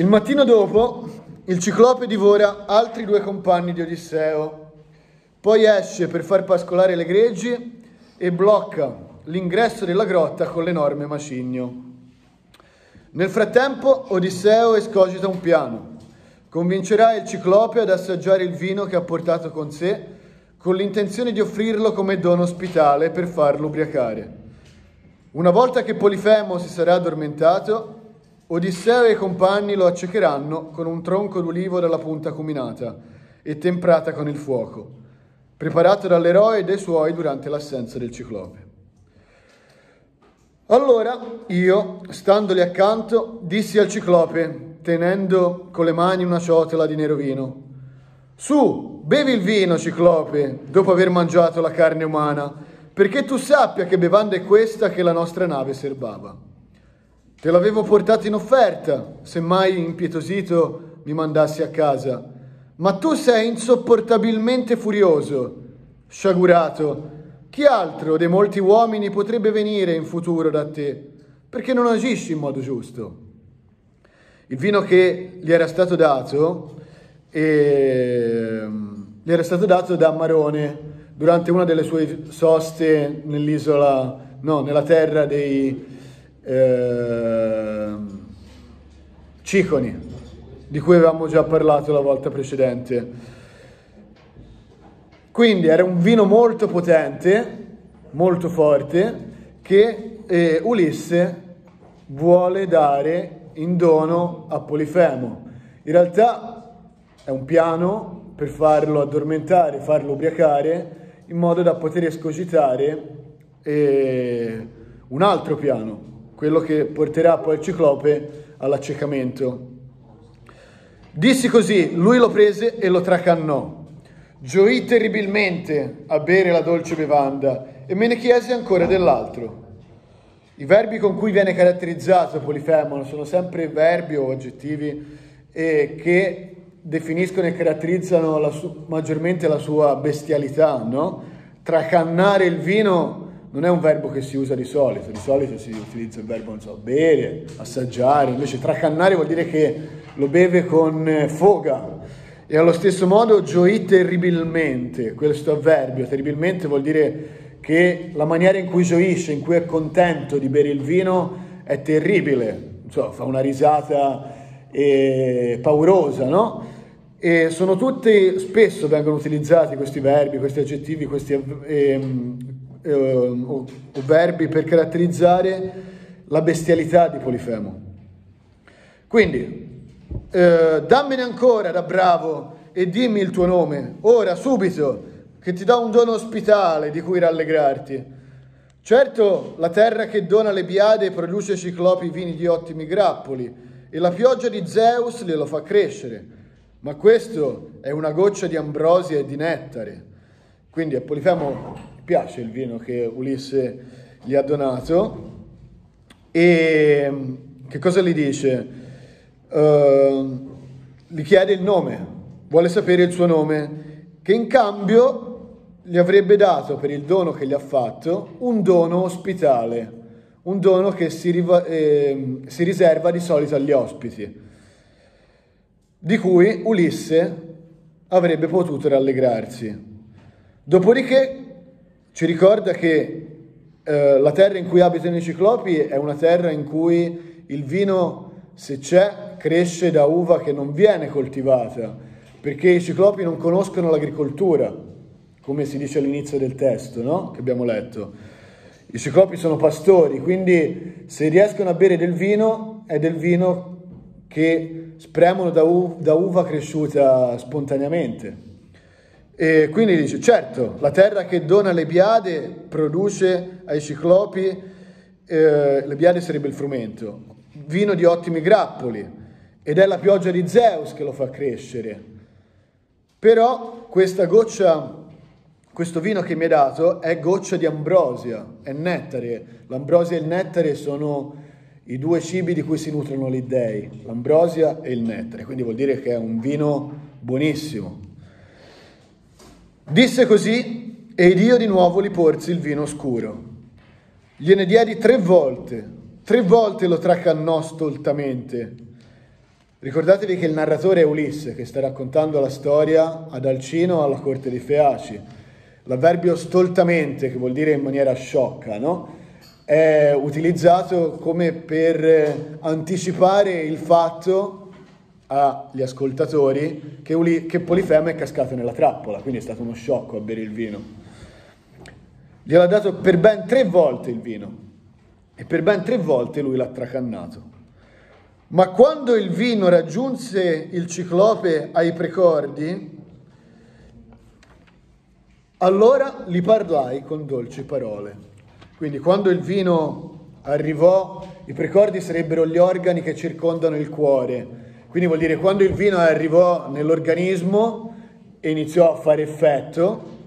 Il mattino dopo il ciclope divora altri due compagni di Odisseo, poi esce per far pascolare le greggi e blocca l'ingresso della grotta con l'enorme macigno. Nel frattempo Odisseo escogita un piano. Convincerà il ciclope ad assaggiare il vino che ha portato con sé con l'intenzione di offrirlo come dono ospitale per farlo ubriacare. Una volta che Polifemo si sarà addormentato, Odisseo e i compagni lo accecheranno con un tronco d'ulivo dalla punta acuminata e temprata con il fuoco, preparato dall'eroe e dai suoi durante l'assenza del ciclope. Allora io, standoli accanto, dissi al ciclope, tenendo con le mani una ciotola di nero vino, Su, bevi il vino, ciclope, dopo aver mangiato la carne umana, perché tu sappia che bevanda è questa che la nostra nave serbava. Te l'avevo portato in offerta, se mai impietosito mi mandassi a casa. Ma tu sei insopportabilmente furioso, sciagurato. Chi altro dei molti uomini potrebbe venire in futuro da te? Perché non agisci in modo giusto. Il vino che gli era stato dato, eh, gli era stato dato da Marone durante una delle sue soste nell'isola, no, nella terra dei, eh, Ciconi, di cui avevamo già parlato la volta precedente. Quindi era un vino molto potente, molto forte, che eh, Ulisse vuole dare in dono a Polifemo. In realtà è un piano per farlo addormentare, farlo ubriacare, in modo da poter escogitare eh, un altro piano, quello che porterà poi il ciclope all'accecamento. Dissi così, lui lo prese e lo tracannò. Gioì terribilmente a bere la dolce bevanda e me ne chiese ancora dell'altro. I verbi con cui viene caratterizzato Polifemo sono sempre verbi o aggettivi eh, che definiscono e caratterizzano la su- maggiormente la sua bestialità, no? Tracannare il vino non è un verbo che si usa di solito, di solito si utilizza il verbo, non so, bere, assaggiare, invece tracannare vuol dire che lo beve con eh, foga. E allo stesso modo gioì terribilmente, questo avverbio, terribilmente vuol dire che la maniera in cui gioisce, in cui è contento di bere il vino è terribile, so, fa una risata eh, paurosa, no? E sono tutti, spesso vengono utilizzati questi verbi, questi aggettivi, questi eh, eh, o, o verbi per caratterizzare la bestialità di Polifemo. Quindi, eh, dammene ancora da bravo e dimmi il tuo nome, ora, subito, che ti do un dono ospitale di cui rallegrarti. Certo, la terra che dona le biade produce ciclopi vini di ottimi grappoli e la pioggia di Zeus glielo fa crescere, ma questo è una goccia di ambrosia e di nettare. Quindi a Polifemo piace il vino che Ulisse gli ha donato e che cosa gli dice? Uh, gli chiede il nome, vuole sapere il suo nome, che in cambio gli avrebbe dato per il dono che gli ha fatto un dono ospitale, un dono che si, riva, eh, si riserva di solito agli ospiti, di cui Ulisse avrebbe potuto rallegrarsi. Dopodiché ci ricorda che eh, la terra in cui abitano i ciclopi è una terra in cui il vino, se c'è, cresce da uva che non viene coltivata, perché i ciclopi non conoscono l'agricoltura, come si dice all'inizio del testo no? che abbiamo letto. I ciclopi sono pastori, quindi se riescono a bere del vino, è del vino che spremono da, u- da uva cresciuta spontaneamente. E quindi dice, certo, la terra che dona le biade produce ai ciclopi, eh, le biade sarebbe il frumento, vino di ottimi grappoli, ed è la pioggia di Zeus che lo fa crescere. Però questa goccia, questo vino che mi hai dato è goccia di ambrosia, è nettare. L'ambrosia e il nettare sono i due cibi di cui si nutrono gli dei, l'ambrosia e il nettare, quindi vuol dire che è un vino buonissimo. Disse così e Dio di nuovo gli porse il vino scuro. Gliene diedi tre volte, tre volte lo tracannò stoltamente. Ricordatevi che il narratore è Ulisse, che sta raccontando la storia ad Alcino alla corte dei Feaci. L'avverbio stoltamente, che vuol dire in maniera sciocca, no? è utilizzato come per anticipare il fatto agli ascoltatori che, Uli- che Polifemo è cascato nella trappola, quindi è stato uno sciocco a bere il vino. Gliel'ha dato per ben tre volte il vino e per ben tre volte lui l'ha tracannato. Ma quando il vino raggiunse il ciclope ai precordi, allora gli parlai con dolci parole. Quindi quando il vino arrivò, i precordi sarebbero gli organi che circondano il cuore. Quindi vuol dire quando il vino arrivò nell'organismo e iniziò a fare effetto,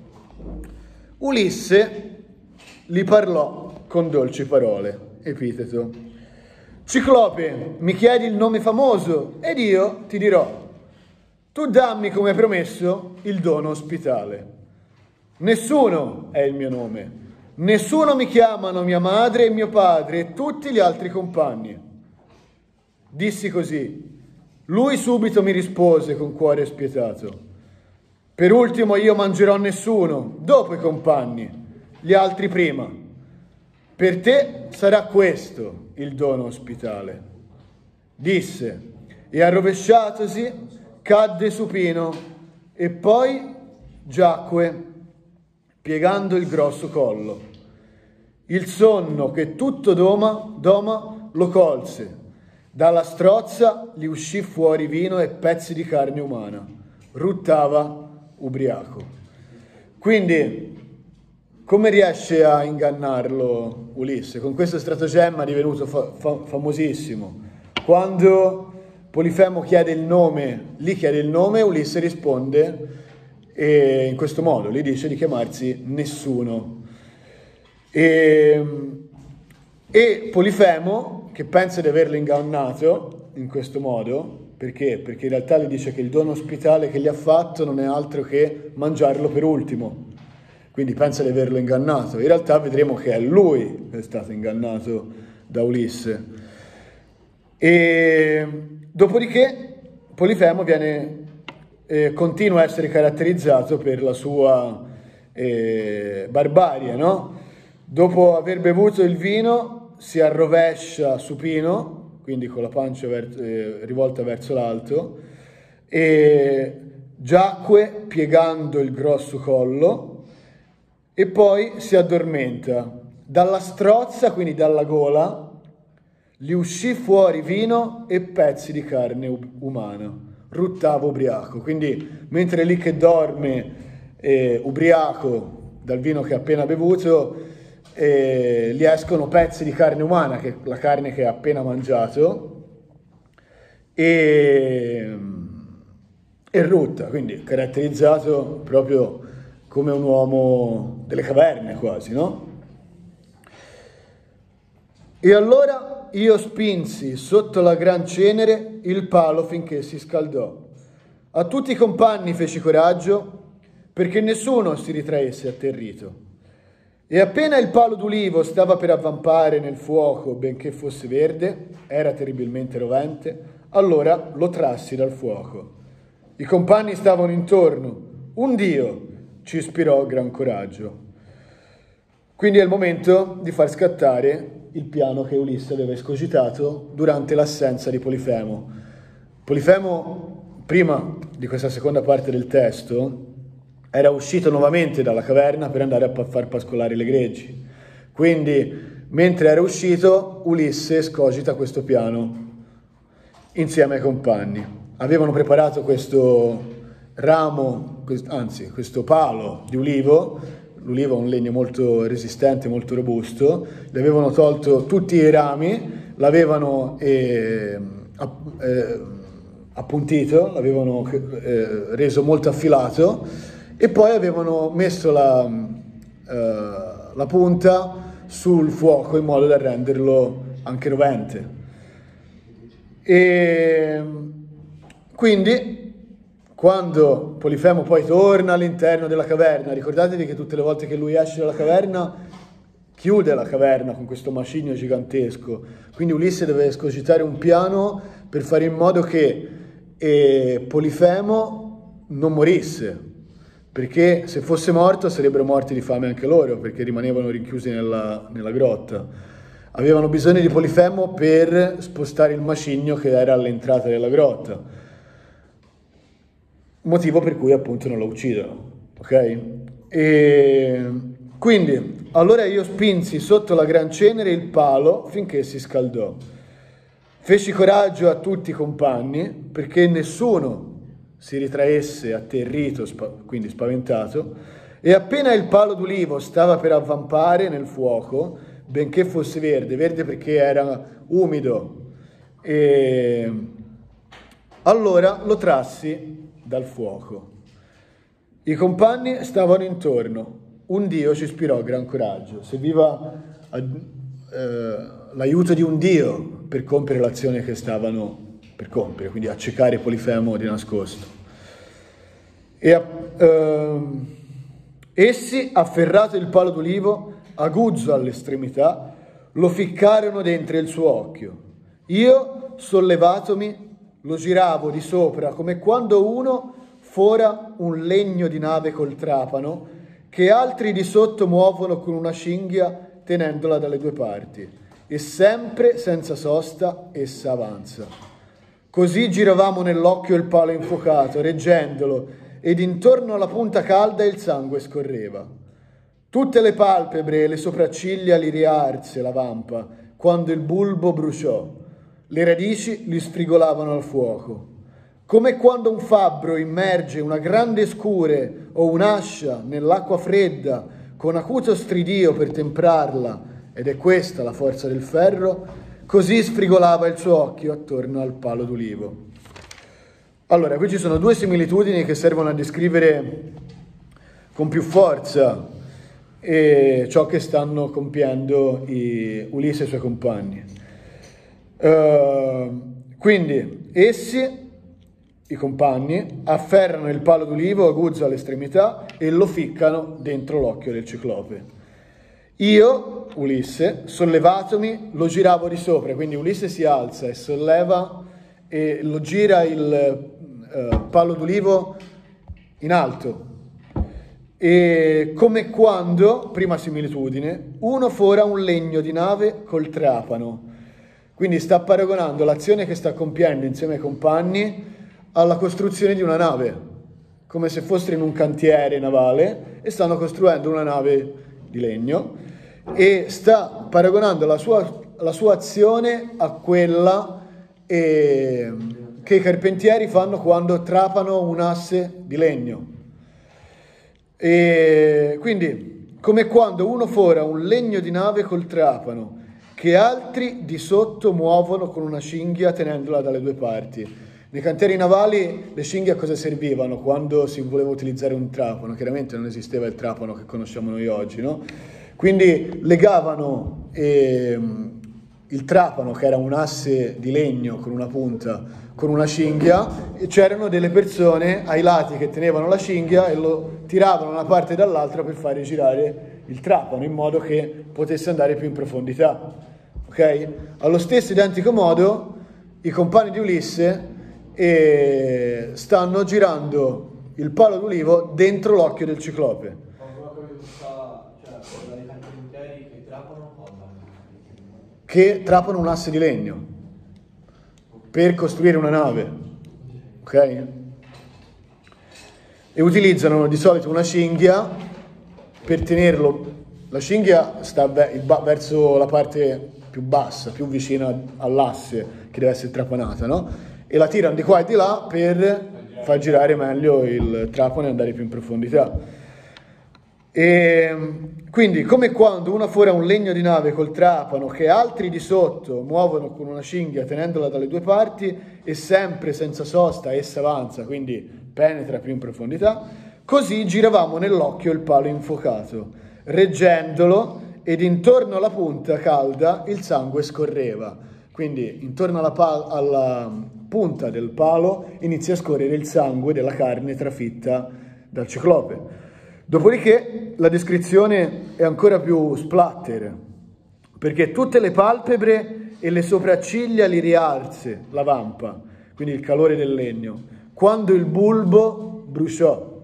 Ulisse gli parlò con dolci parole. Epiteto. Ciclope, mi chiedi il nome famoso ed io ti dirò, tu dammi come promesso il dono ospitale. Nessuno è il mio nome, nessuno mi chiamano mia madre e mio padre e tutti gli altri compagni. Dissi così. Lui subito mi rispose con cuore spietato. Per ultimo io mangerò nessuno, dopo i compagni, gli altri prima. Per te sarà questo il dono ospitale. Disse, e arrovesciatosi cadde supino e poi giacque piegando il grosso collo. Il sonno che tutto doma, doma lo colse. Dalla strozza gli uscì fuori vino e pezzi di carne umana. Ruttava ubriaco. Quindi come riesce a ingannarlo Ulisse? Con questo stratagemma divenuto fa- fa- famosissimo. Quando Polifemo chiede il nome, gli chiede il nome, Ulisse risponde e in questo modo, gli dice di chiamarsi nessuno. E, e Polifemo, che pensa di averlo ingannato in questo modo, perché? Perché in realtà gli dice che il dono ospitale che gli ha fatto non è altro che mangiarlo per ultimo quindi pensa di averlo ingannato. In realtà vedremo che è lui che è stato ingannato da Ulisse. E dopodiché Polifemo viene, eh, continua a essere caratterizzato per la sua eh, barbarie, no? Dopo aver bevuto il vino si arrovescia supino, quindi con la pancia ver- eh, rivolta verso l'alto, e giacque piegando il grosso collo e poi si addormenta. Dalla strozza, quindi dalla gola, gli uscì fuori vino e pezzi di carne umana. Ruttava ubriaco. Quindi mentre lì che dorme eh, ubriaco dal vino che ha appena bevuto, eh, gli escono pezzi di carne umana, che la carne che ha appena mangiato, e, e rutta, quindi caratterizzato proprio come un uomo delle caverne quasi, no? E allora io spinsi sotto la gran cenere il palo finché si scaldò. A tutti i compagni feci coraggio perché nessuno si ritraesse atterrito. E appena il palo d'ulivo stava per avvampare nel fuoco, benché fosse verde, era terribilmente rovente, allora lo trassi dal fuoco. I compagni stavano intorno. Un Dio, ci ispirò gran coraggio. Quindi è il momento di far scattare il piano che Ulisse aveva escogitato durante l'assenza di Polifemo. Polifemo, prima di questa seconda parte del testo, era uscito nuovamente dalla caverna per andare a far pascolare le greggi. Quindi, mentre era uscito, Ulisse escogita questo piano insieme ai compagni. Avevano preparato questo ramo, anzi questo palo di ulivo, l'ulivo è un legno molto resistente, molto robusto, le avevano tolto tutti i rami, l'avevano eh, appuntito, l'avevano eh, reso molto affilato e poi avevano messo la, eh, la punta sul fuoco in modo da renderlo anche rovente. E quindi quando Polifemo poi torna all'interno della caverna, ricordatevi che tutte le volte che lui esce dalla caverna chiude la caverna con questo macigno gigantesco. Quindi Ulisse deve escogitare un piano per fare in modo che eh, Polifemo non morisse, perché se fosse morto sarebbero morti di fame anche loro, perché rimanevano rinchiusi nella, nella grotta. Avevano bisogno di Polifemo per spostare il macigno che era all'entrata della grotta, motivo per cui appunto non lo uccidono. Ok? E quindi, allora io spinsi sotto la gran cenere il palo finché si scaldò. Feci coraggio a tutti i compagni perché nessuno si ritraesse atterrito, quindi spaventato, e appena il palo d'ulivo stava per avvampare nel fuoco, benché fosse verde, verde perché era umido, e allora lo trassi dal fuoco. I compagni stavano intorno, un Dio ci ispirò gran coraggio, serviva a, eh, l'aiuto di un Dio per compiere l'azione che stavano per compiere, quindi accecare Polifemo di nascosto. E, eh, essi, afferrato il palo d'olivo, aguzzo all'estremità, lo ficcarono dentro il suo occhio. Io, sollevatomi, lo giravo di sopra come quando uno fora un legno di nave col trapano che altri di sotto muovono con una cinghia tenendola dalle due parti, e sempre senza sosta essa avanza. Così giravamo nell'occhio il palo infuocato, reggendolo, ed intorno alla punta calda il sangue scorreva. Tutte le palpebre e le sopracciglia li riarse la vampa, quando il bulbo bruciò. Le radici li sfrigolavano al fuoco. Come quando un fabbro immerge una grande scure o un'ascia nell'acqua fredda con acuto stridio per temprarla, ed è questa la forza del ferro, così sfrigolava il suo occhio attorno al palo d'ulivo. Allora, qui ci sono due similitudini che servono a descrivere con più forza eh, ciò che stanno compiendo i Ulisse e i suoi compagni. Uh, quindi, essi i compagni afferrano il palo d'ulivo aguzzo all'estremità e lo ficcano dentro l'occhio del ciclope. Io, Ulisse, sollevatomi, lo giravo di sopra, quindi Ulisse si alza e solleva e lo gira il uh, palo d'ulivo in alto. E come quando, prima similitudine, uno fora un legno di nave col trapano. Quindi sta paragonando l'azione che sta compiendo insieme ai compagni alla costruzione di una nave, come se fossero in un cantiere navale e stanno costruendo una nave di legno e sta paragonando la sua, la sua azione a quella eh, che i carpentieri fanno quando trapano un asse di legno. E quindi, come quando uno fora un legno di nave col trapano, che altri di sotto muovono con una cinghia tenendola dalle due parti. Nei cantieri navali le cinghie a cosa servivano quando si voleva utilizzare un trapano? Chiaramente non esisteva il trapano che conosciamo noi oggi, no? Quindi legavano eh, il trapano, che era un asse di legno con una punta, con una cinghia, e c'erano delle persone ai lati che tenevano la cinghia e lo tiravano da una parte e dall'altra per fare girare il trapano in modo che potesse andare più in profondità. Ok? Allo stesso identico modo, i compagni di Ulisse e stanno girando il palo d'ulivo dentro l'occhio del ciclope. Che trapano un asse di legno per costruire una nave, ok? E utilizzano di solito una cinghia per tenerlo. La cinghia sta verso la parte più bassa, più vicina all'asse che deve essere trapanata, no? E la tirano di qua e di là per far girare meglio il trapano e andare più in profondità. E quindi, come quando una fora un legno di nave col trapano che altri di sotto muovono con una cinghia tenendola dalle due parti e sempre senza sosta essa avanza, quindi penetra più in profondità, così giravamo nell'occhio il palo infuocato, reggendolo ed intorno alla punta calda il sangue scorreva. Quindi intorno alla, pal- alla punta del palo inizia a scorrere il sangue della carne trafitta dal ciclope. Dopodiché la descrizione è ancora più splatter, perché tutte le palpebre e le sopracciglia li rialzi, la vampa, quindi il calore del legno. Quando il bulbo bruciò,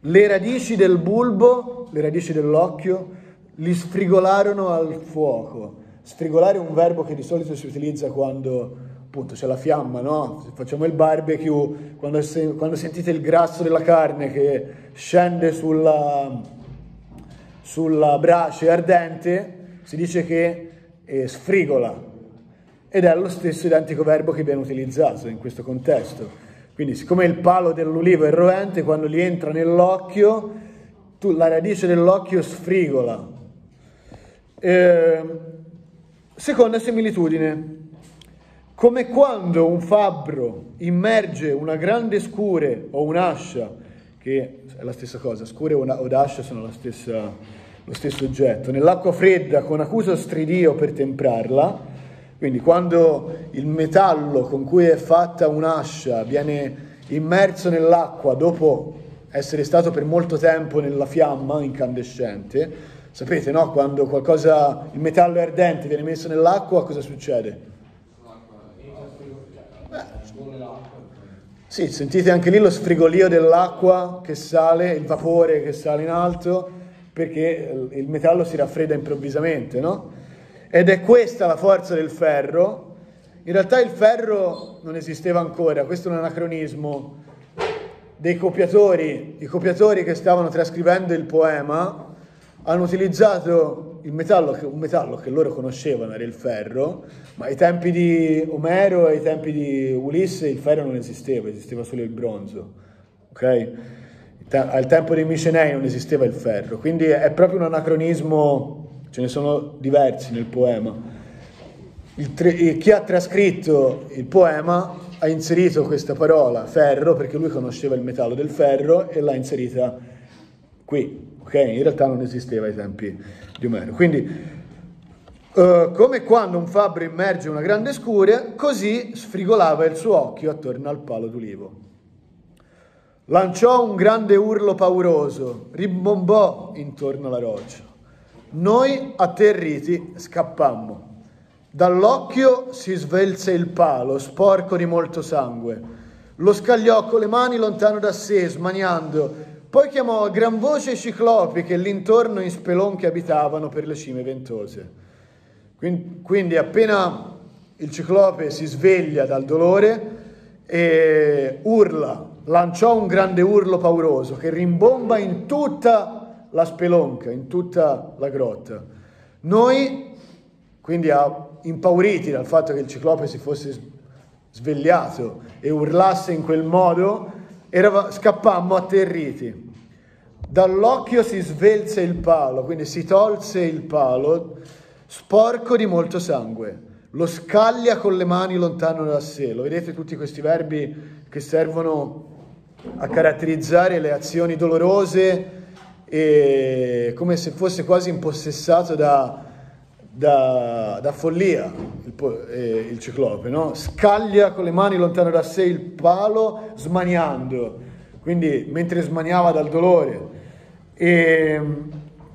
le radici del bulbo, le radici dell'occhio, li sfrigolarono al fuoco. Sfrigolare è un verbo che di solito si utilizza quando appunto c'è la fiamma, no? Facciamo il barbecue, quando, se, quando sentite il grasso della carne che scende sulla, sulla brace ardente, si dice che eh, sfrigola. Ed è lo stesso identico verbo che viene utilizzato in questo contesto. Quindi siccome il palo dell'ulivo è rovente, quando gli entra nell'occhio, la radice dell'occhio sfrigola. Eh, seconda similitudine. Come quando un fabbro immerge una grande scure o un'ascia, che è la stessa cosa, scure o ascia sono stessa, lo stesso oggetto, nell'acqua fredda con accuso stridio per temprarla, quindi quando il metallo con cui è fatta un'ascia viene immerso nell'acqua dopo essere stato per molto tempo nella fiamma incandescente, sapete no? Quando qualcosa, il metallo ardente viene messo nell'acqua cosa succede? Beh, sì, sentite anche lì lo sfrigolio dell'acqua che sale, il vapore che sale in alto, perché il metallo si raffredda improvvisamente, no? Ed è questa la forza del ferro. In realtà il ferro non esisteva ancora, questo è un anacronismo dei copiatori. I copiatori che stavano trascrivendo il poema hanno utilizzato metallo, un metallo che loro conoscevano, era il ferro, ma ai tempi di Omero e ai tempi di Ulisse il ferro non esisteva, esisteva solo il bronzo. Ok? Al tempo dei Micenei non esisteva il ferro, quindi è proprio un anacronismo ce ne sono diversi nel poema. Tre, chi ha trascritto il poema ha inserito questa parola ferro perché lui conosceva il metallo del ferro e l'ha inserita qui, ok? In realtà non esisteva ai tempi di Omero. Quindi, uh, come quando un fabbro immerge una grande scuria, così sfrigolava il suo occhio attorno al palo d'ulivo. Lanciò un grande urlo pauroso, rimbombò intorno alla roccia. Noi atterriti scappammo. Dall'occhio si svelse il palo, sporco di molto sangue. Lo scagliò con le mani lontano da sé, smaniando. Poi chiamò a gran voce i ciclopi che l'intorno in spelonche abitavano per le cime ventose. Quindi appena il ciclope si sveglia dal dolore e urla, lanciò un grande urlo pauroso che rimbomba in tutta la spelonca in tutta la grotta. Noi, quindi impauriti dal fatto che il ciclope si fosse svegliato e urlasse in quel modo, erava, scappammo atterriti. Dall'occhio si svelse il palo, quindi si tolse il palo, sporco di molto sangue. Lo scaglia con le mani lontano da sé. Lo vedete tutti questi verbi che servono a caratterizzare le azioni dolorose e come se fosse quasi impossessato da, da, da follia il, eh, il ciclope, no? scaglia con le mani lontano da sé il palo smaniando, quindi mentre smaniava dal dolore. E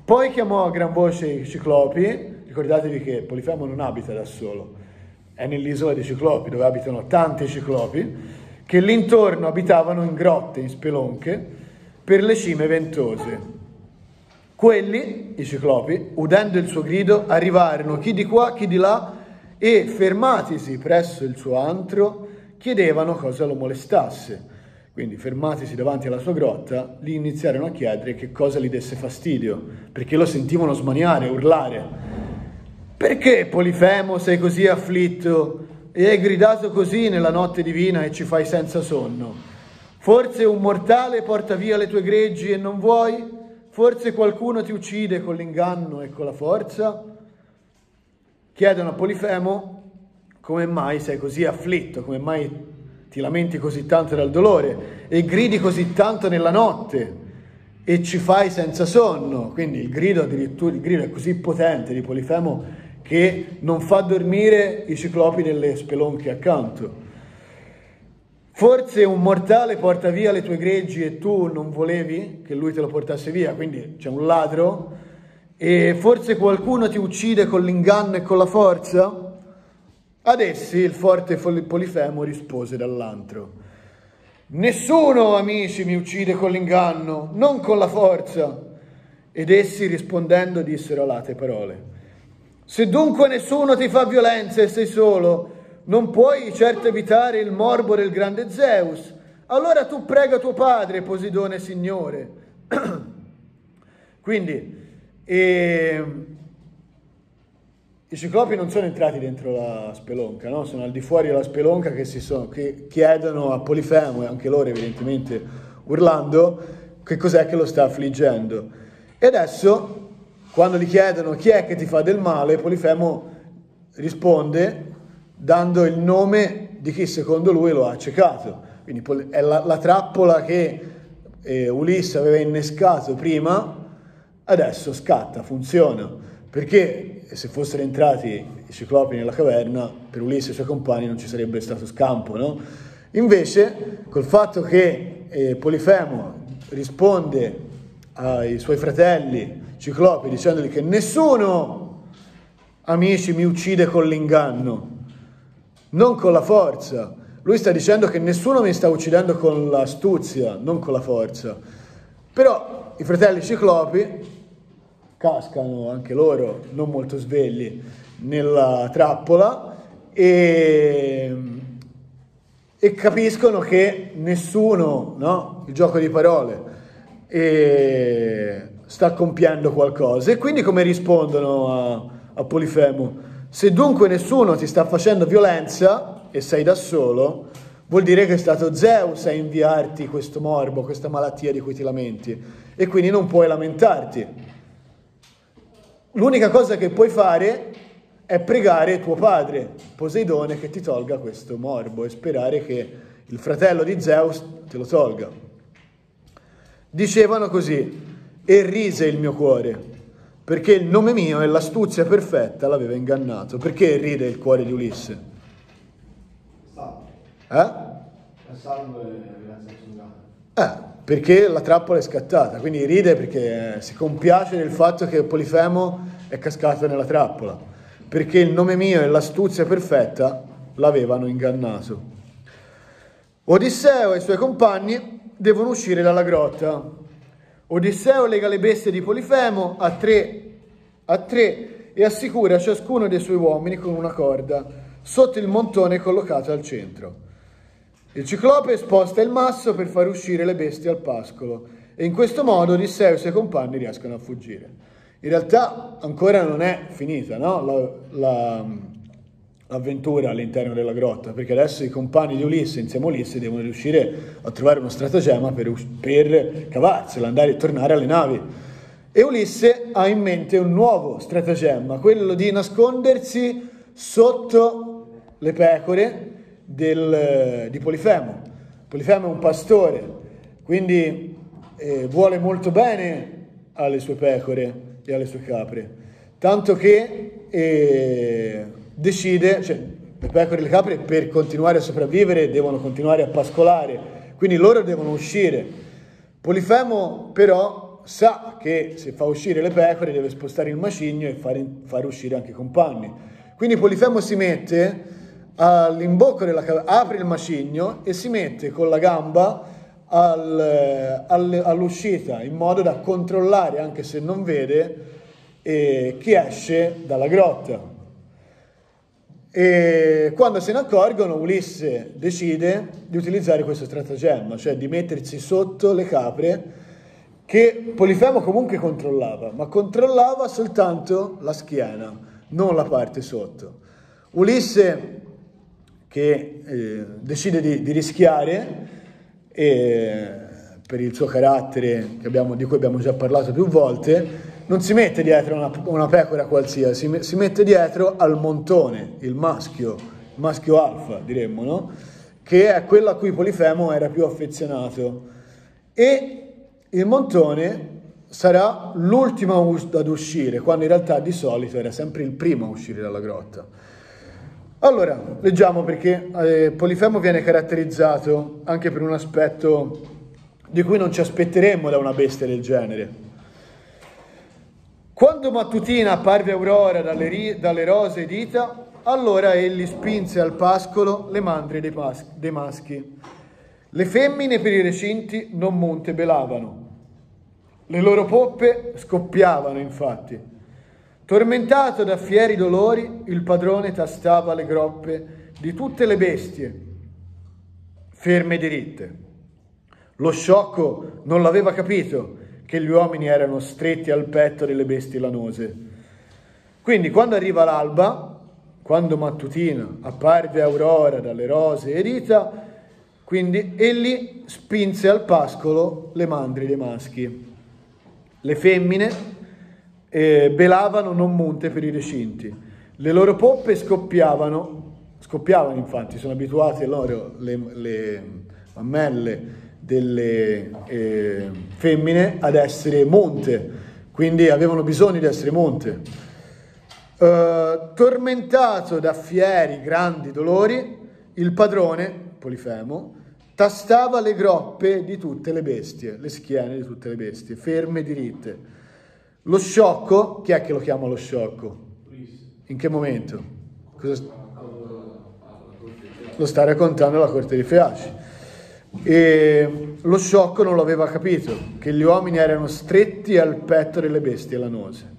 poi chiamò a gran voce i ciclopi, ricordatevi che Polifemo non abita da solo, è nell'isola dei ciclopi dove abitano tanti ciclopi, che l'intorno abitavano in grotte, in spelonche, per le cime ventose. Quelli, i ciclopi, udendo il suo grido, arrivarono chi di qua, chi di là, e fermatisi presso il suo antro, chiedevano cosa lo molestasse. Quindi, fermatisi davanti alla sua grotta, gli iniziarono a chiedere che cosa gli desse fastidio, perché lo sentivano smaniare, urlare. Perché, Polifemo, sei così afflitto e hai gridato così nella notte divina e ci fai senza sonno? Forse un mortale porta via le tue greggi e non vuoi? Forse qualcuno ti uccide con l'inganno e con la forza? Chiedono a Polifemo come mai sei così afflitto, come mai ti lamenti così tanto dal dolore e gridi così tanto nella notte e ci fai senza sonno. Quindi il grido addirittura il grido è così potente di Polifemo che non fa dormire i ciclopi nelle spelonche accanto. Forse un mortale porta via le tue greggi e tu non volevi che lui te lo portasse via, quindi c'è un ladro e forse qualcuno ti uccide con l'inganno e con la forza? Ad essi il forte Polifemo rispose dall'antro. Nessuno, amici, mi uccide con l'inganno, non con la forza. Ed essi rispondendo dissero alate parole. Se dunque nessuno ti fa violenza e sei solo, non puoi certo evitare il morbo del grande Zeus. Allora tu prega tuo padre, Posidone Signore. Quindi, eh, i ciclopi non sono entrati dentro la spelonca, no? sono al di fuori della spelonca che, sono, che chiedono a Polifemo, e anche loro evidentemente urlando, che cos'è che lo sta affliggendo. E adesso, quando gli chiedono chi è che ti fa del male, Polifemo risponde dando il nome di chi secondo lui lo ha accecato. Quindi è la, la trappola che eh, Ulisse aveva innescato prima, adesso scatta, funziona. Perché e se fossero entrati i ciclopi nella caverna, per Ulisse e i suoi compagni non ci sarebbe stato scampo, no? Invece, col fatto che eh, Polifemo risponde ai suoi fratelli ciclopi dicendogli che nessuno, amici, mi uccide con l'inganno, non con la forza. Lui sta dicendo che nessuno mi sta uccidendo con l'astuzia, non con la forza. Però i fratelli ciclopi cascano anche loro, non molto svegli, nella trappola e, e capiscono che nessuno, no? il gioco di parole, sta compiendo qualcosa. E quindi come rispondono a, a Polifemo? Se dunque nessuno ti sta facendo violenza e sei da solo, vuol dire che è stato Zeus a inviarti questo morbo, questa malattia di cui ti lamenti e quindi non puoi lamentarti. L'unica cosa che puoi fare è pregare tuo padre, Poseidone, che ti tolga questo morbo e sperare che il fratello di Zeus te lo tolga. Dicevano così, e rise il mio cuore, perché il nome mio e l'astuzia perfetta l'aveva ingannato. Perché ride il cuore di Ulisse? Eh? Eh, perché la trappola è scattata, quindi ride perché si compiace del fatto che Polifemo è cascato nella trappola, perché il nome mio e l'astuzia perfetta l'avevano ingannato. Odisseo e i suoi compagni devono uscire dalla grotta. Odisseo lega le bestie di Polifemo a tre, a tre e assicura ciascuno dei suoi uomini con una corda sotto il montone collocato al centro. Il ciclope sposta il masso per far uscire le bestie al pascolo e in questo modo Odisseo e i suoi compagni riescono a fuggire. In realtà ancora non è finita no? la, la, l'avventura all'interno della grotta, perché adesso i compagni di Ulisse insieme a Ulisse devono riuscire a trovare uno stratagemma per, per cavarsela, andare e tornare alle navi. E Ulisse ha in mente un nuovo stratagemma, quello di nascondersi sotto le pecore del, di Polifemo. Polifemo è un pastore, quindi eh, vuole molto bene alle sue pecore e alle sue capre, tanto che eh, decide, cioè le pecore e le capre per continuare a sopravvivere devono continuare a pascolare, quindi loro devono uscire. Polifemo però sa che se fa uscire le pecore deve spostare il macigno e fare, fare uscire anche i compagni. Quindi Polifemo si mette all'imbocco della caviglia, apre il macigno e si mette con la gamba al, al, all'uscita in modo da controllare, anche se non vede, eh, chi esce dalla grotta. E quando se ne accorgono, Ulisse decide di utilizzare questo stratagemma, cioè di mettersi sotto le capre che Polifemo comunque controllava, ma controllava soltanto la schiena, non la parte sotto. Ulisse che eh, decide di, di rischiare e, per il suo carattere abbiamo, di cui abbiamo già parlato più volte, non si mette dietro una, una pecora qualsiasi, si, si, mette dietro al montone, il maschio, il maschio alfa diremmo, no? che è quello a cui Polifemo era più affezionato. E il montone sarà l'ultimo ad uscire, quando in realtà di solito era sempre il primo a uscire dalla grotta. Allora, leggiamo perché eh, Polifemo viene caratterizzato anche per un aspetto di cui non ci aspetteremmo da una bestia del genere. Quando mattutina apparve Aurora dalle, ri- dalle rose dita, Allora egli spinse al pascolo le mandrie dei, pas- dei maschi. Le femmine per i recinti non monte belavano. Le loro poppe scoppiavano, infatti. Tormentato da fieri dolori, il padrone tastava le groppe di tutte le bestie, ferme diritte. Lo sciocco non l'aveva capito che gli uomini erano stretti al petto delle bestie lanose. Quindi quando arriva l'alba, quando mattutina apparve Aurora dalle rose e Rita, quindi egli spinse al pascolo le mandri dei maschi. Le femmine eh, belavano non munte per i recinti. Le loro poppe scoppiavano, scoppiavano infatti, sono abituate loro, le, le mammelle delle eh, femmine, ad essere monte, quindi avevano bisogno di essere monte. Uh, tormentato da fieri grandi dolori, il padrone, Polifemo, tastava le groppe di tutte le bestie, le schiene di tutte le bestie, ferme diritte. Lo sciocco, chi è che lo chiama lo sciocco? In che momento? Cosa... Lo sta raccontando la corte di Feaci. E lo sciocco non lo aveva capito, che gli uomini erano stretti al petto delle bestie lanose.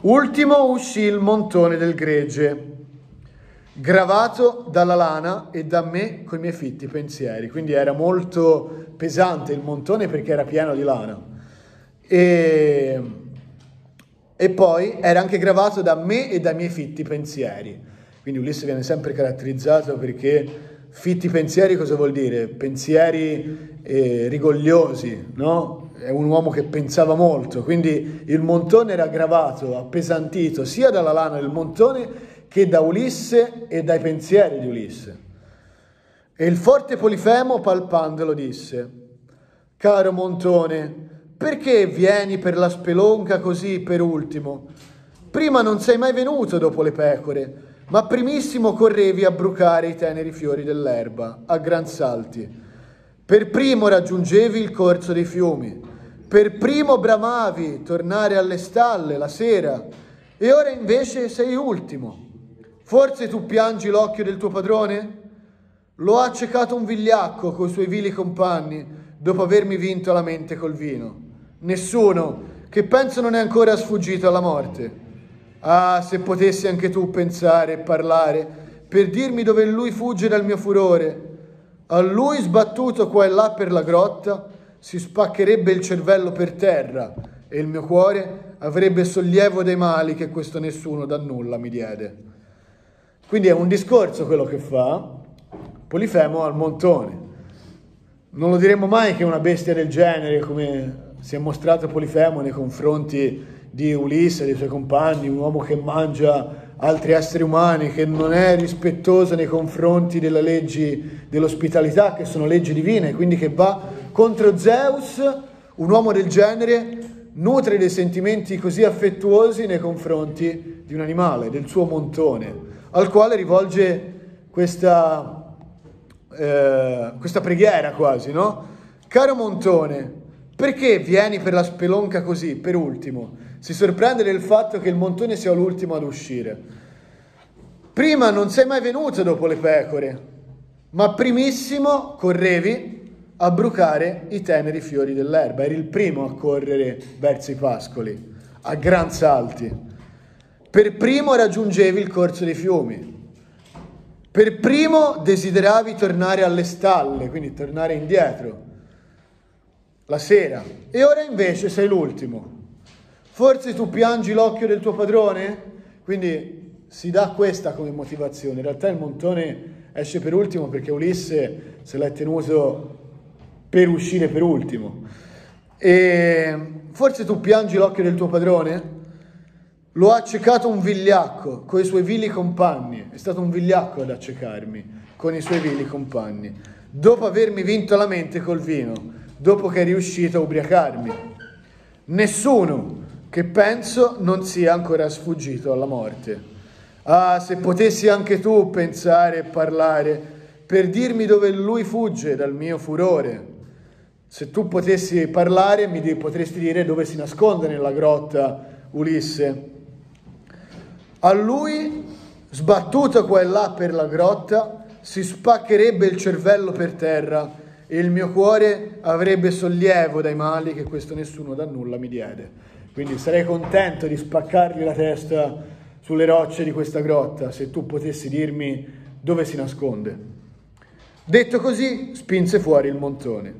Ultimo uscì il montone del gregge, gravato dalla lana e da me con i miei fitti pensieri. Quindi era molto pesante il montone perché era pieno di lana. E, e poi era anche gravato da me e dai miei fitti pensieri. Quindi Ulisse viene sempre caratterizzato perché fitti pensieri cosa vuol dire? Pensieri eh, rigogliosi, no? è un uomo che pensava molto, quindi il montone era aggravato, appesantito sia dalla lana del montone che da Ulisse e dai pensieri di Ulisse. E il forte Polifemo palpandolo disse, caro montone, perché vieni per la spelonca così per ultimo? Prima non sei mai venuto dopo le pecore, ma primissimo correvi a brucare i teneri fiori dell'erba, a gran salti. Per primo raggiungevi il corso dei fiumi, per primo bramavi tornare alle stalle la sera e ora invece sei ultimo. Forse tu piangi l'occhio del tuo padrone? Lo ha accecato un vigliacco coi suoi vili compagni dopo avermi vinto la mente col vino. Nessuno, che penso non è ancora sfuggito alla morte. Ah, se potessi anche tu pensare e parlare per dirmi dove lui fugge dal mio furore. A lui sbattuto qua e là per la grotta, si spaccherebbe il cervello per terra e il mio cuore avrebbe sollievo dei mali che questo nessuno da nulla mi diede. Quindi è un discorso quello che fa Polifemo al montone. Non lo diremmo mai che una bestia del genere, come si è mostrato Polifemo nei confronti di Ulisse dei suoi compagni, un uomo che mangia altri esseri umani, che non è rispettoso nei confronti delle leggi dell'ospitalità, che sono leggi divine, quindi che va contro Zeus, un uomo del genere nutre dei sentimenti così affettuosi nei confronti di un animale, del suo montone, al quale rivolge questa, eh, questa preghiera quasi, no? Caro montone, perché vieni per la spelonca così, per ultimo? Si sorprende del fatto che il montone sia l'ultimo ad uscire. Prima non sei mai venuto dopo le pecore, ma primissimo correvi a brucare i teneri fiori dell'erba. Eri il primo a correre verso i pascoli, a gran salti. Per primo raggiungevi il corso dei fiumi. Per primo desideravi tornare alle stalle, quindi tornare indietro, la sera. E ora invece sei l'ultimo. Forse tu piangi l'occhio del tuo padrone? Quindi si dà questa come motivazione. In realtà il montone esce per ultimo perché Ulisse se l'è tenuto per uscire per ultimo. E forse tu piangi l'occhio del tuo padrone? Lo ha accecato un vigliacco con i suoi vili compagni. È stato un vigliacco ad accecarmi con i suoi vili compagni. Dopo avermi vinto la mente col vino, dopo che è riuscito a ubriacarmi. Nessuno che penso non sia ancora sfuggito alla morte. Ah, se potessi anche tu pensare e parlare per dirmi dove lui fugge dal mio furore. Se tu potessi parlare mi potresti dire dove si nasconde nella grotta Ulisse. A lui sbattuto qua e là per la grotta, si spaccherebbe il cervello per terra e il mio cuore avrebbe sollievo dai mali che questo nessuno da nulla mi diede. Quindi sarei contento di spaccargli la testa sulle rocce di questa grotta se tu potessi dirmi dove si nasconde. Detto così, spinse fuori il montone.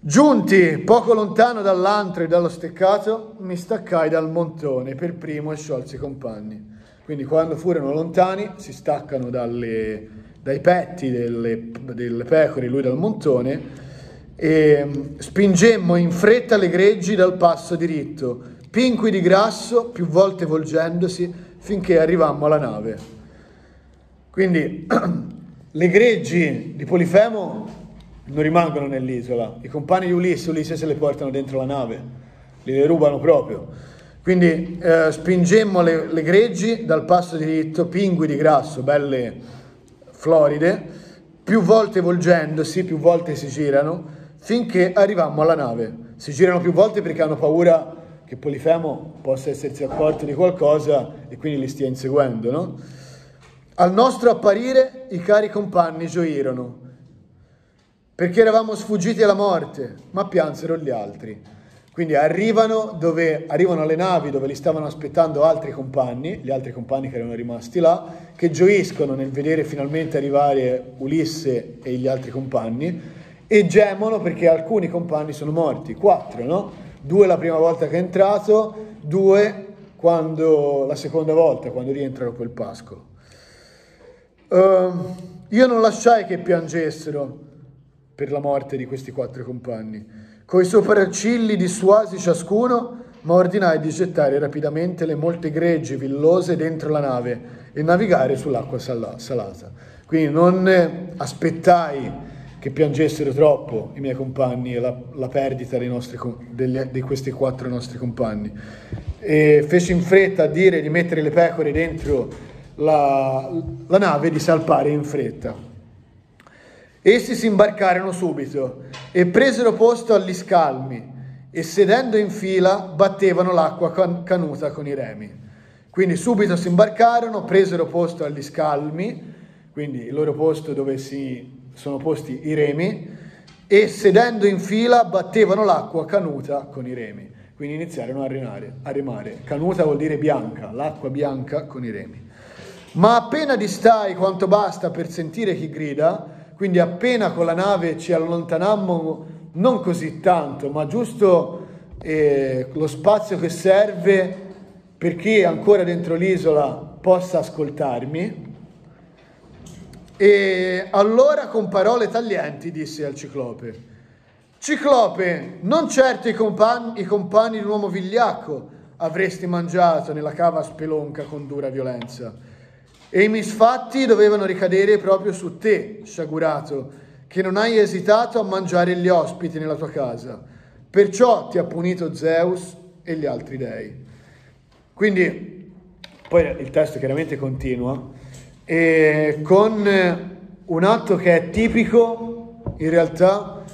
Giunti poco lontano dall'antro e dallo steccato, mi staccai dal montone per primo e sciolsi i compagni. Quindi quando furono lontani si staccano dalle, dai petti delle, delle pecore, lui dal montone, e mm, spingemmo in fretta le greggi dal passo diritto, pinqui di grasso, più volte volgendosi, finché arrivammo alla nave. Quindi le greggi di Polifemo non rimangono nell'isola. I compagni di Ulisse, Ulisse se le portano dentro la nave, le rubano proprio. Quindi eh, spingemmo le, le, greggi dal passo diritto, pingui di grasso, belle floride, più volte volgendosi, più volte si girano, finché arrivammo alla nave. Si girano più volte perché hanno paura che Polifemo possa essersi accorto di qualcosa e quindi li stia inseguendo, no? Al nostro apparire i cari compagni gioirono perché eravamo sfuggiti alla morte, ma piansero gli altri. Quindi arrivano, dove, arrivano alle navi dove li stavano aspettando altri compagni, gli altri compagni che erano rimasti là, che gioiscono nel vedere finalmente arrivare Ulisse e gli altri compagni e gemono perché alcuni compagni sono morti, quattro, no? Due la prima volta che è entrato, due quando, la seconda volta, quando rientrano quel pascolo. Uh, io non lasciai che piangessero, per la morte di questi quattro compagni. Coi sopraccigli dissuasi ciascuno, ma ordinai di gettare rapidamente le molte greggi villose dentro la nave e navigare sull'acqua salata. Quindi non aspettai che piangessero troppo i miei compagni e la, la perdita nostri, degli, di questi quattro nostri compagni. E feci in fretta a dire di mettere le pecore dentro la, la nave e di salpare in fretta. Essi si imbarcarono subito e presero posto agli scalmi e sedendo in fila battevano l'acqua canuta con i remi. Quindi subito si imbarcarono, presero posto agli scalmi, quindi il loro posto dove si sono posti i remi, e sedendo in fila battevano l'acqua canuta con i remi. Quindi iniziarono a remare, a remare. Canuta vuol dire bianca, l'acqua bianca con i remi. Ma appena distai quanto basta per sentire chi grida, quindi appena con la nave ci allontanammo, non così tanto, ma giusto eh, lo spazio che serve per chi ancora dentro l'isola possa ascoltarmi. E allora con parole taglienti disse al ciclope, Ciclope, non certo i compagni, i compagni di un uomo vigliacco avresti mangiato nella cava spelonca con dura violenza e i misfatti dovevano ricadere proprio su te, sciagurato, che non hai esitato a mangiare gli ospiti nella tua casa. Perciò ti ha punito Zeus e gli altri dei. Quindi, poi il testo chiaramente continua, e con un atto che è tipico, in realtà,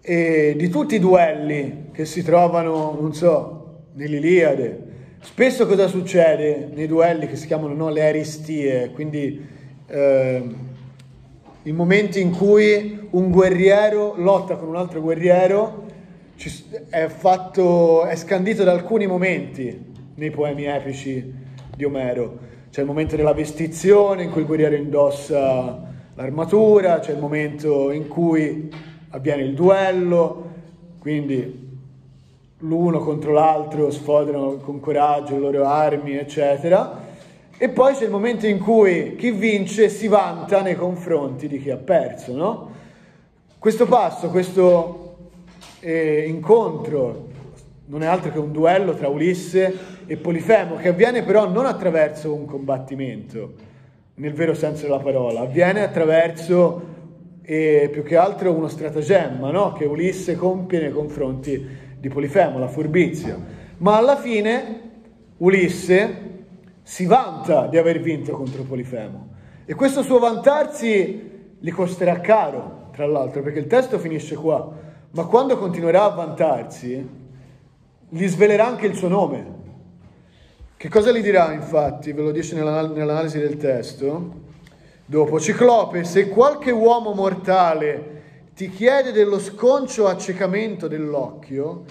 di tutti i duelli che si trovano, non so, nell'Iliade, Spesso cosa succede nei duelli che si chiamano no, le aristie, quindi eh, i momenti in cui un guerriero lotta con un altro guerriero è, fatto, è scandito da alcuni momenti nei poemi epici di Omero. C'è il momento della vestizione in cui il guerriero indossa l'armatura, c'è il momento in cui avviene il duello, quindi l'uno contro l'altro, sfoderano con coraggio le loro armi, eccetera. E poi c'è il momento in cui chi vince si vanta nei confronti di chi ha perso, no? Questo passo, questo eh, incontro non è altro che un duello tra Ulisse e Polifemo, che avviene però non attraverso un combattimento, nel vero senso della parola, avviene attraverso eh, più che altro uno stratagemma no? che Ulisse compie nei confronti di Polifemo, la furbizia. Ma alla fine Ulisse si vanta di aver vinto contro Polifemo e questo suo vantarsi gli costerà caro, tra l'altro, perché il testo finisce qua, ma quando continuerà a vantarsi gli svelerà anche il suo nome. Che cosa gli dirà infatti? Ve lo dice nell'anal- nell'analisi del testo. Dopo, Ciclope, se qualche uomo mortale ti chiede dello sconcio accecamento dell'occhio,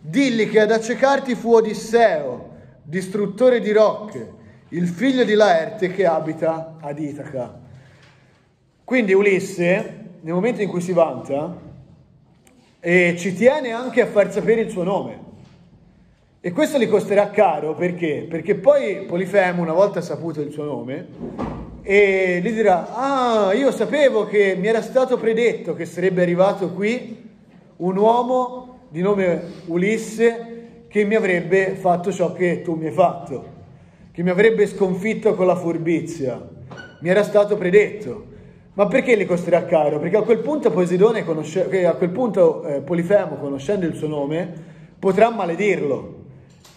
digli che ad accecarti fu Odisseo, distruttore di rocche, il figlio di Laerte che abita ad Itaca. Quindi Ulisse, nel momento in cui si vanta, eh, ci tiene anche a far sapere il suo nome. E questo gli costerà caro perché? Perché poi Polifemo, una volta saputo il suo nome, e gli dirà, ah, io sapevo che mi era stato predetto che sarebbe arrivato qui un uomo di nome Ulisse che mi avrebbe fatto ciò che tu mi hai fatto, che mi avrebbe sconfitto con la furbizia. Mi era stato predetto. Ma perché gli costerà caro? Perché a quel punto conosce- a quel punto eh, Polifemo, conoscendo il suo nome, potrà maledirlo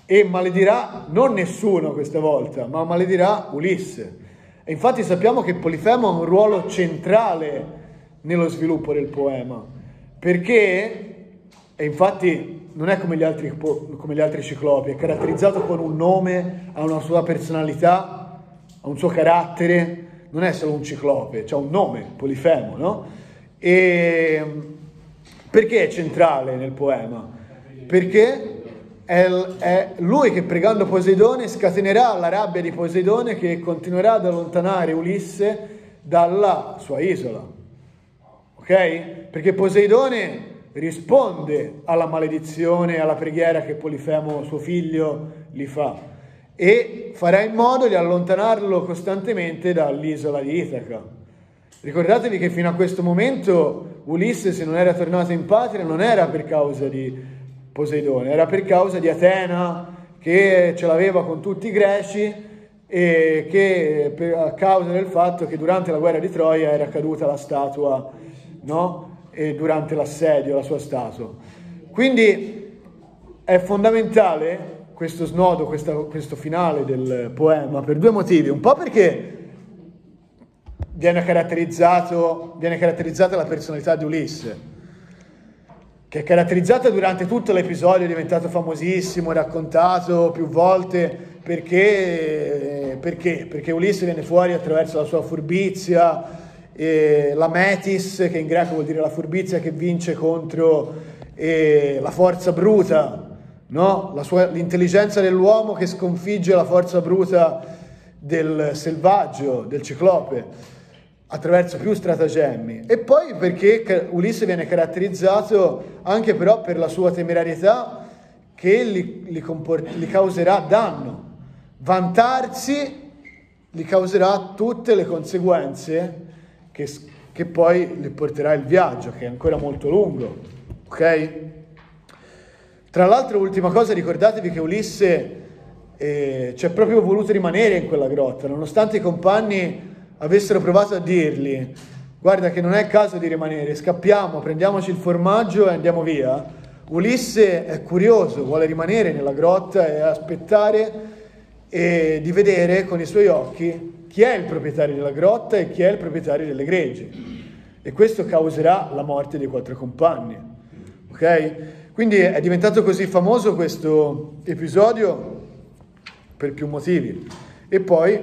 e maledirà non nessuno questa volta, ma maledirà Ulisse. E infatti sappiamo che Polifemo ha un ruolo centrale nello sviluppo del poema, perché, e infatti non è come gli, altri, come gli altri ciclopi, è caratterizzato con un nome, ha una sua personalità, ha un suo carattere, non è solo un ciclope, ha un nome, Polifemo, no? E perché è centrale nel poema? Perché è, lui che pregando Poseidone scatenerà la rabbia di Poseidone che continuerà ad allontanare Ulisse dalla sua isola. Ok? Perché Poseidone risponde alla maledizione, alla preghiera che Polifemo, suo figlio, gli fa e farà in modo di allontanarlo costantemente dall'isola di Itaca. Ricordatevi che fino a questo momento Ulisse, se non era tornato in patria, non era per causa di Poseidone, era per causa di Atena che ce l'aveva con tutti i greci e che per, a causa del fatto che durante la guerra di Troia era caduta la statua, no? E durante l'assedio, la sua statua. Quindi è fondamentale questo snodo, questo, questo finale del poema per due motivi. Un po' perché viene, viene caratterizzata la personalità di Ulisse che è caratterizzata durante tutto l'episodio, è diventato famosissimo, raccontato più volte, perché, perché? perché Ulisse viene fuori attraverso la sua furbizia, eh, la metis, che in greco vuol dire la furbizia che vince contro eh, la forza bruta, no? la sua, l'intelligenza dell'uomo che sconfigge la forza bruta del selvaggio, del ciclope attraverso più stratagemmi e poi perché Ulisse viene caratterizzato anche però per la sua temerarietà che gli, gli, comport- gli causerà danno. Vantarsi gli causerà tutte le conseguenze che, che poi gli porterà il viaggio, che è ancora molto lungo. Ok? Tra l'altro, ultima cosa, ricordatevi che Ulisse eh, ci è proprio voluto rimanere in quella grotta, nonostante i compagni avessero provato a dirgli guarda che non è caso di rimanere, scappiamo, prendiamoci il formaggio e andiamo via, Ulisse è curioso, vuole rimanere nella grotta e aspettare e di vedere con i suoi occhi chi è il proprietario della grotta e chi è il proprietario delle greggi. E questo causerà la morte dei quattro compagni. Ok? Quindi è diventato così famoso questo episodio per più motivi. E poi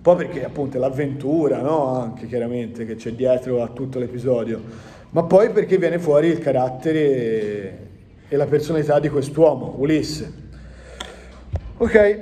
un po' perché appunto è l'avventura, no? Anche chiaramente che c'è dietro a tutto l'episodio, ma poi perché viene fuori il carattere e la personalità di quest'uomo, Ulisse. Ok.